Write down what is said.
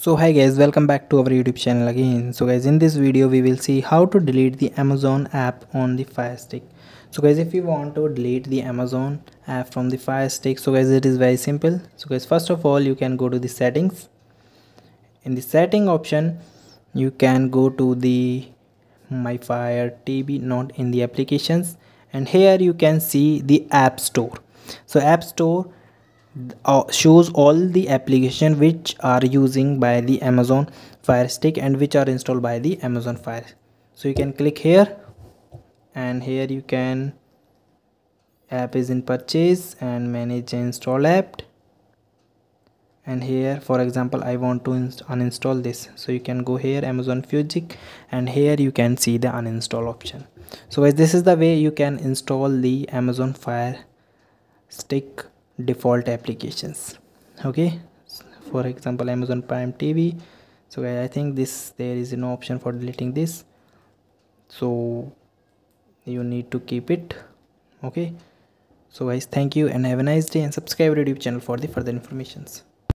so hi guys welcome back to our youtube channel again. So guys in this video we will see how to delete the amazon app on the fire stick. So guys if you want to delete the amazon app from the fire stick so guys it is very simple. So guys first of all you can go to the settings. In the setting option you can go to the my fire tv not in the applications. And here you can see the app store. So app store uh, shows all the application which are using by the amazon fire stick and which are installed by the amazon fire. So you can click here and here you can app is in purchase and manage install app. And here for example i want to uninstall this. So you can go here amazon music and here you can see the uninstall option. So guys this is the way you can install the amazon fire stick default applications. Okay? For example amazon prime tv so i think this there is no option for deleting this. So you need to keep it. Okay? So guys thank you and have a nice day and subscribe our youtube channel for the further informations